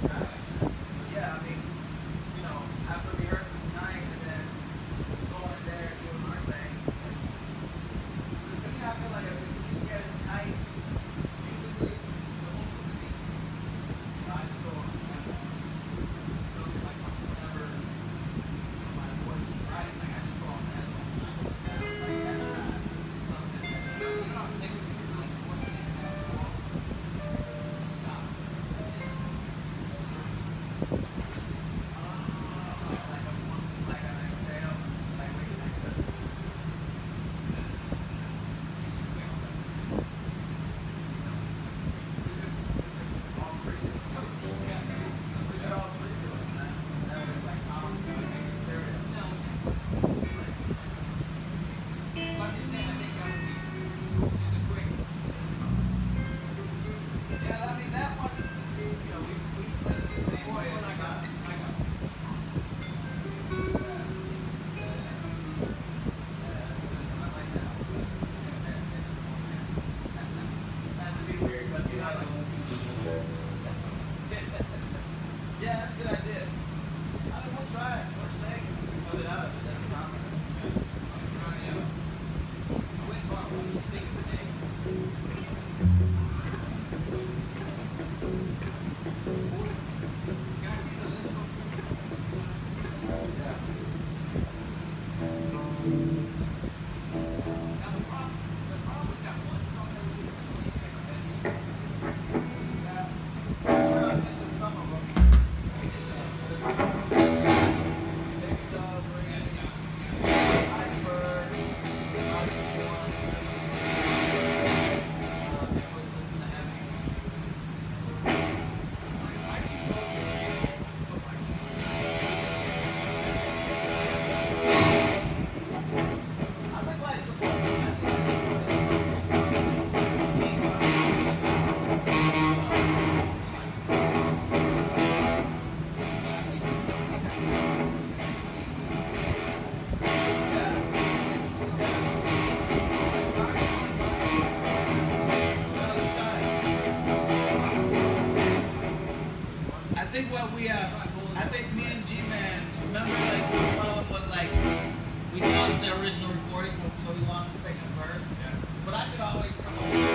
Thank you. Yes, good think what we, uh, I think me and G-Man, remember like the problem was like, we lost the original recording, so we lost the second verse. Yeah. But I could always come up